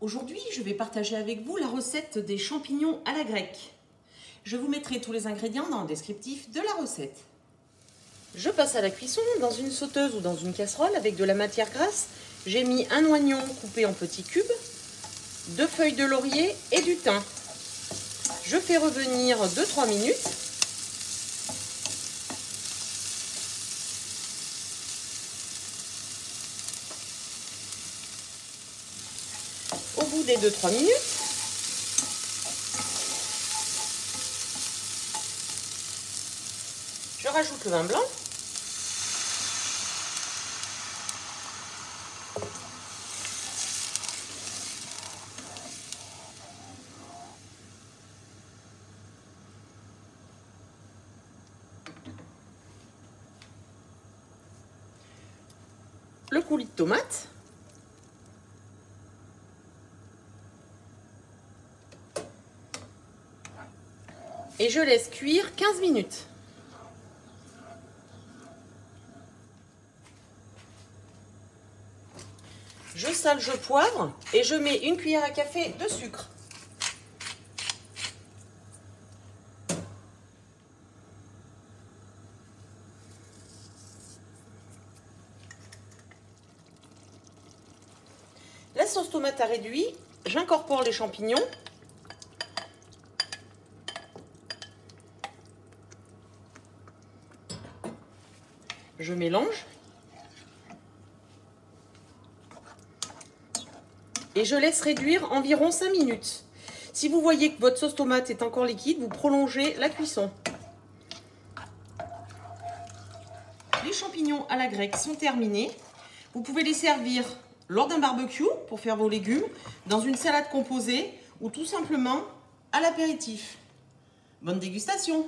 Aujourd'hui, je vais partager avec vous la recette des champignons à la grecque. Je vous mettrai tous les ingrédients dans le descriptif de la recette. Je passe à la cuisson dans une sauteuse ou dans une casserole avec de la matière grasse. J'ai mis un oignon coupé en petits cubes, deux feuilles de laurier et du thym. Je fais revenir 2-3 minutes. Bout des 2-3 minutes, je rajoute le vin blanc. le coulis de tomate. Et je laisse cuire 15 minutes. Je sale, je poivre et je mets une cuillère à café de sucre. La sauce tomate a réduit, j'incorpore les champignons. Je mélange. Et je laisse réduire environ 5 minutes. Si vous voyez que votre sauce tomate est encore liquide, vous prolongez la cuisson. Les champignons à la grecque sont terminés. Vous pouvez les servir lors d'un barbecue pour faire vos légumes, dans une salade composée ou tout simplement à l'apéritif. Bonne dégustation